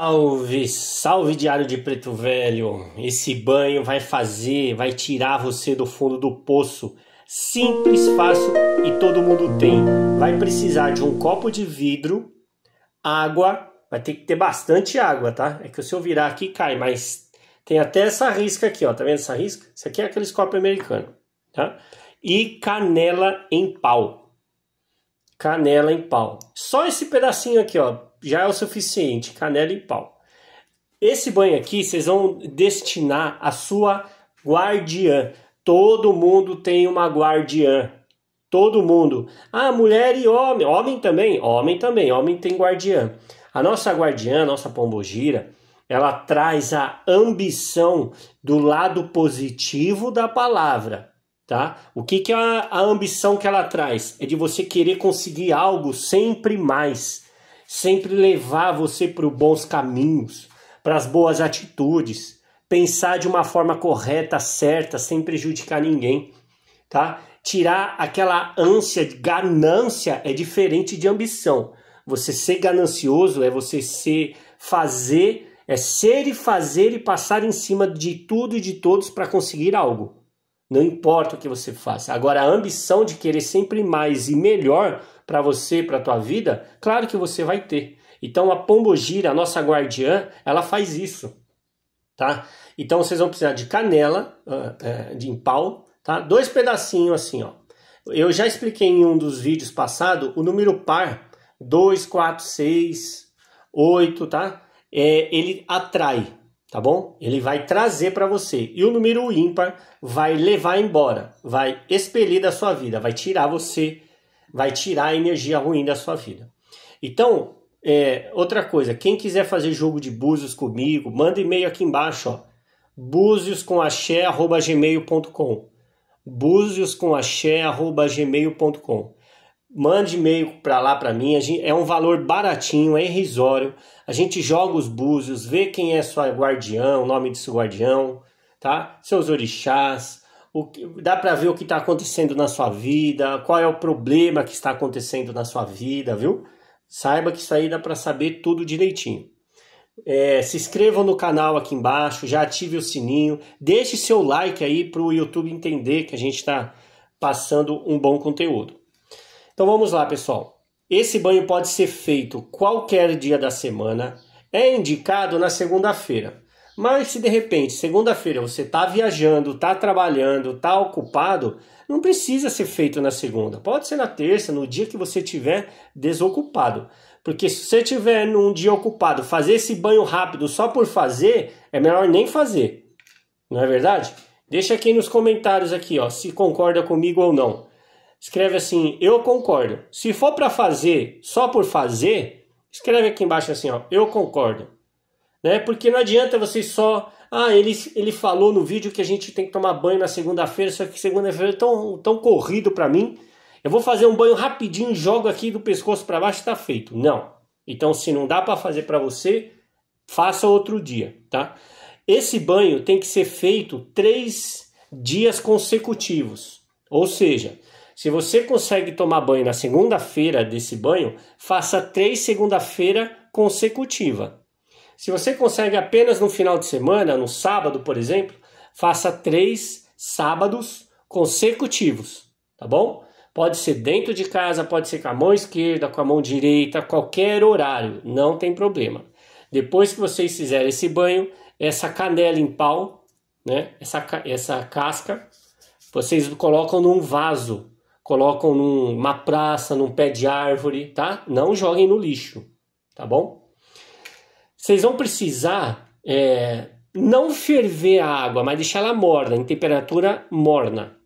Salve, salve diário de preto velho. Esse banho vai fazer, vai tirar você do fundo do poço. Simples, fácil e todo mundo tem. Vai precisar de um copo de vidro, água, vai ter que ter bastante água, tá? É que se eu virar aqui cai, mas tem até essa risca aqui, ó. Tá vendo essa risca? Isso aqui é aqueles copos americanos, tá? E canela em pau. Canela em pau. Só esse pedacinho aqui, ó já é o suficiente, canela e pau. Esse banho aqui vocês vão destinar a sua guardiã. Todo mundo tem uma guardiã. Todo mundo. Ah, mulher e homem. Homem também? Homem também. Homem tem guardiã. A nossa guardiã, a nossa pombogira, ela traz a ambição do lado positivo da palavra. Tá? O que, que é a, a ambição que ela traz? É de você querer conseguir algo sempre mais sempre levar você para os bons caminhos, para as boas atitudes, pensar de uma forma correta, certa, sem prejudicar ninguém, tá? Tirar aquela ânsia, ganância é diferente de ambição. Você ser ganancioso é você ser fazer, é ser e fazer e passar em cima de tudo e de todos para conseguir algo. Não importa o que você faça. Agora, a ambição de querer sempre mais e melhor para você, para a tua vida, claro que você vai ter. Então, a pombogira, a nossa guardiã, ela faz isso, tá? Então, vocês vão precisar de canela, ah, é, de pau, tá? Dois pedacinhos assim, ó. Eu já expliquei em um dos vídeos passados o número par, 2, 4, 6, 8, tá? É, ele atrai, tá bom? Ele vai trazer para você. E o número ímpar vai levar embora, vai expelir da sua vida, vai tirar você, vai tirar a energia ruim da sua vida. Então, é, outra coisa, quem quiser fazer jogo de búzios comigo, manda e-mail aqui embaixo, ó. búzioscomaxé.gmail.com búzioscomaxé.gmail.com Mande e-mail para lá para mim, é um valor baratinho, é irrisório. A gente joga os búzios, vê quem é sua guardião, o nome de seu guardião, tá? Seus orixás, o que, dá para ver o que está acontecendo na sua vida, qual é o problema que está acontecendo na sua vida, viu? Saiba que isso aí dá para saber tudo direitinho. É, se inscreva no canal aqui embaixo, já ative o sininho, deixe seu like aí para o YouTube entender que a gente está passando um bom conteúdo. Então vamos lá, pessoal. Esse banho pode ser feito qualquer dia da semana. É indicado na segunda-feira. Mas se de repente, segunda-feira, você está viajando, está trabalhando, está ocupado, não precisa ser feito na segunda. Pode ser na terça, no dia que você estiver desocupado. Porque se você estiver num dia ocupado, fazer esse banho rápido só por fazer, é melhor nem fazer. Não é verdade? Deixa aqui nos comentários aqui, ó, se concorda comigo ou não escreve assim: Eu concordo. Se for para fazer só por fazer, escreve aqui embaixo assim: ó, Eu concordo. Né? Porque não adianta você só. Ah, ele, ele falou no vídeo que a gente tem que tomar banho na segunda-feira, só que segunda-feira é tão, tão corrido para mim. Eu vou fazer um banho rapidinho, jogo aqui do pescoço para baixo está feito. Não. Então, se não dá para fazer para você, faça outro dia, tá? Esse banho tem que ser feito três dias consecutivos. Ou seja, se você consegue tomar banho na segunda-feira desse banho, faça três segunda-feira consecutiva. Se você consegue apenas no final de semana, no sábado, por exemplo, faça três sábados consecutivos, tá bom? Pode ser dentro de casa, pode ser com a mão esquerda, com a mão direita, qualquer horário, não tem problema. Depois que vocês fizerem esse banho, essa canela em pau, né? Essa, essa casca, vocês colocam num vaso colocam numa praça, num pé de árvore, tá? Não joguem no lixo, tá bom? Vocês vão precisar é, não ferver a água, mas deixar ela morna, em temperatura morna,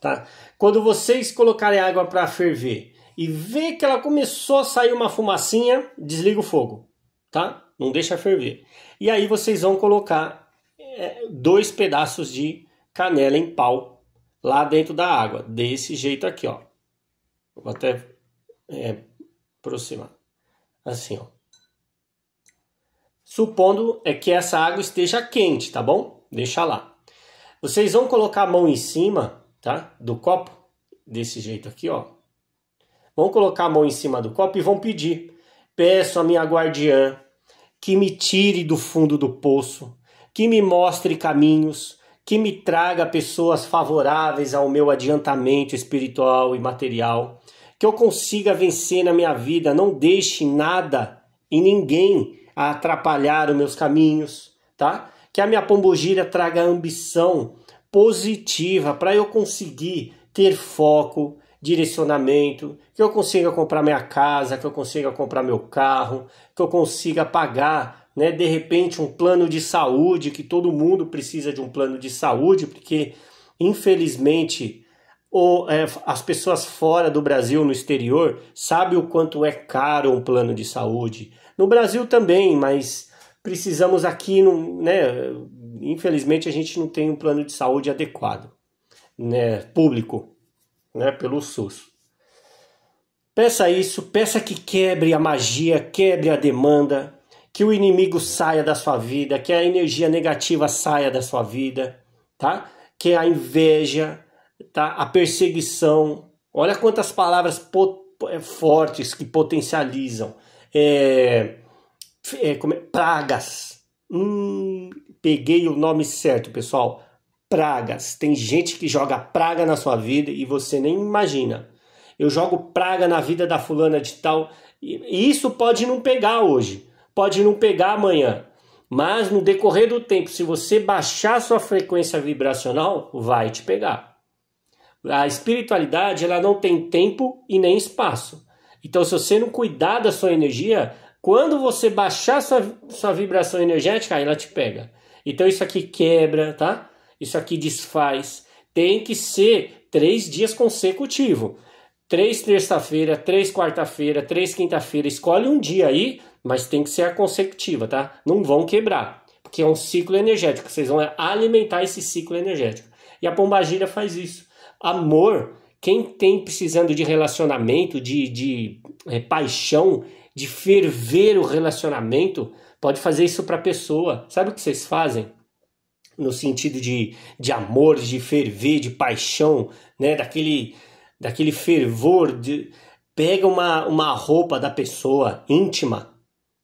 tá? Quando vocês colocarem a água para ferver e ver que ela começou a sair uma fumacinha, desliga o fogo, tá? Não deixa ferver. E aí vocês vão colocar é, dois pedaços de canela em pau lá dentro da água, desse jeito aqui, ó. Vou até é, aproximar, assim, ó. Supondo é que essa água esteja quente, tá bom? Deixa lá. Vocês vão colocar a mão em cima, tá? Do copo, desse jeito aqui, ó. Vão colocar a mão em cima do copo e vão pedir: Peço a minha guardiã que me tire do fundo do poço, que me mostre caminhos, que me traga pessoas favoráveis ao meu adiantamento espiritual e material, que eu consiga vencer na minha vida, não deixe nada e ninguém atrapalhar os meus caminhos, tá? Que a minha pombogira traga ambição positiva para eu conseguir ter foco, direcionamento, que eu consiga comprar minha casa, que eu consiga comprar meu carro, que eu consiga pagar, né, de repente um plano de saúde, que todo mundo precisa de um plano de saúde, porque infelizmente ou, é, as pessoas fora do Brasil, no exterior, sabem o quanto é caro um plano de saúde. No Brasil também, mas precisamos aqui, no, né, infelizmente a gente não tem um plano de saúde adequado, né, público né, pelo SUS. Peça isso, peça que quebre a magia, quebre a demanda, que o inimigo saia da sua vida, que a energia negativa saia da sua vida, tá? Que a inveja, tá? A perseguição. Olha quantas palavras é, fortes que potencializam. É, é, é? Pragas. Hum, peguei o nome certo, pessoal pragas. Tem gente que joga praga na sua vida e você nem imagina. Eu jogo praga na vida da fulana de tal. E isso pode não pegar hoje, pode não pegar amanhã. Mas no decorrer do tempo, se você baixar sua frequência vibracional, vai te pegar. A espiritualidade ela não tem tempo e nem espaço. Então, se você não cuidar da sua energia, quando você baixar sua, sua vibração energética, ela te pega. Então, isso aqui quebra, tá? isso aqui desfaz. Tem que ser três dias consecutivos. Três terça-feira, três quarta-feira, três quinta-feira. Escolhe um dia aí, mas tem que ser a consecutiva, tá? Não vão quebrar, porque é um ciclo energético. Vocês vão alimentar esse ciclo energético. E a pombagira faz isso. Amor, quem tem precisando de relacionamento, de, de é, paixão, de ferver o relacionamento, pode fazer isso para a pessoa. Sabe o que vocês fazem? no sentido de, de amor, de ferver, de paixão, né? daquele, daquele fervor. De, pega uma, uma roupa da pessoa íntima,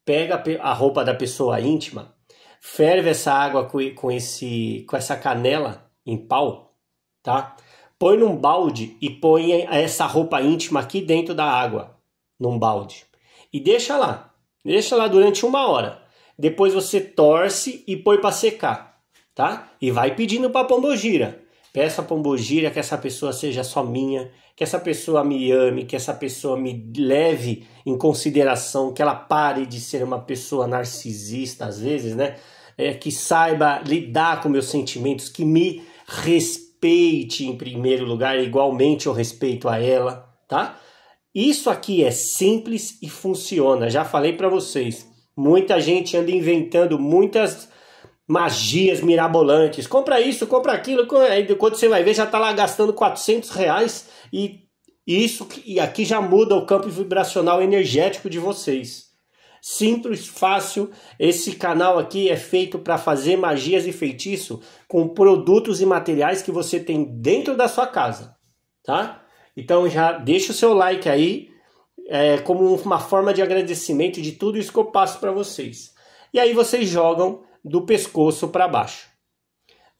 pega a roupa da pessoa íntima, ferve essa água com, com, esse, com essa canela em pau, tá? Põe num balde e põe essa roupa íntima aqui dentro da água, num balde. E deixa lá. Deixa lá durante uma hora. Depois você torce e põe para secar tá? E vai pedindo para pombogira. Peça a pombogira que essa pessoa seja só minha, que essa pessoa me ame, que essa pessoa me leve em consideração, que ela pare de ser uma pessoa narcisista às vezes, né? É, que saiba lidar com meus sentimentos, que me respeite em primeiro lugar, igualmente eu respeito a ela, tá? Isso aqui é simples e funciona. Já falei para vocês. Muita gente anda inventando muitas magias mirabolantes. Compra isso, compra aquilo. Quando você vai ver, já está lá gastando 400 reais e isso e aqui já muda o campo vibracional energético de vocês. Simples, fácil. Esse canal aqui é feito para fazer magias e feitiço com produtos e materiais que você tem dentro da sua casa, tá? Então já deixa o seu like aí é, como uma forma de agradecimento de tudo isso que eu passo para vocês. E aí vocês jogam do pescoço para baixo.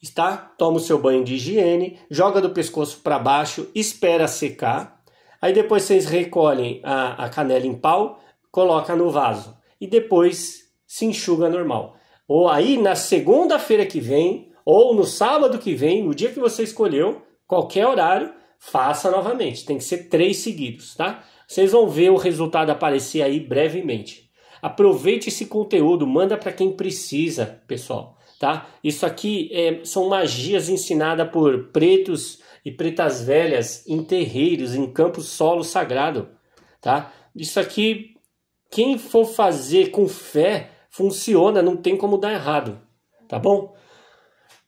Está? Toma o seu banho de higiene, joga do pescoço para baixo, espera secar. Aí depois vocês recolhem a, a canela em pau, coloca no vaso e depois se enxuga normal. Ou aí na segunda-feira que vem, ou no sábado que vem, no dia que você escolheu, qualquer horário, faça novamente. Tem que ser três seguidos, tá? Vocês vão ver o resultado aparecer aí brevemente. Aproveite esse conteúdo, manda para quem precisa, pessoal, tá? Isso aqui é, são magias ensinadas por pretos e pretas velhas em terreiros, em campos solo sagrado, tá? Isso aqui, quem for fazer com fé, funciona, não tem como dar errado, tá bom?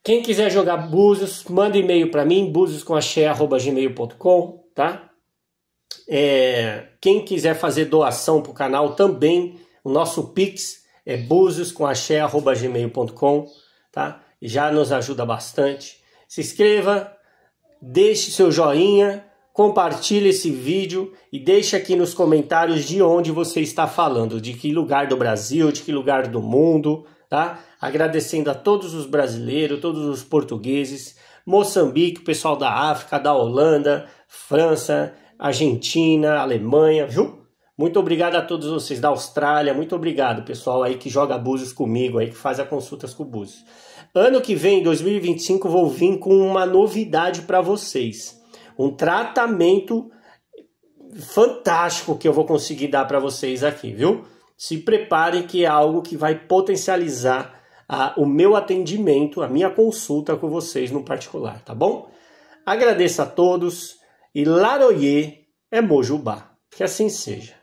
Quem quiser jogar búzios, manda e-mail para mim, buzioscomaxé.gmail.com, tá? É, quem quiser fazer doação para o canal também o nosso Pix é buzioscomaxé.gmail.com, tá? Já nos ajuda bastante. Se inscreva, deixe seu joinha, compartilhe esse vídeo e deixe aqui nos comentários de onde você está falando, de que lugar do Brasil, de que lugar do mundo, tá? Agradecendo a todos os brasileiros, todos os portugueses, Moçambique, o pessoal da África, da Holanda, França, Argentina, Alemanha, viu? Muito obrigado a todos vocês da Austrália, muito obrigado, pessoal aí que joga Búzios comigo, aí que faz as consultas com Búzios. Ano que vem, 2025, vou vir com uma novidade para vocês um tratamento fantástico que eu vou conseguir dar para vocês aqui, viu? Se preparem que é algo que vai potencializar a, o meu atendimento, a minha consulta com vocês no particular, tá bom? Agradeço a todos e Laroyer é Mojubá. Que assim seja.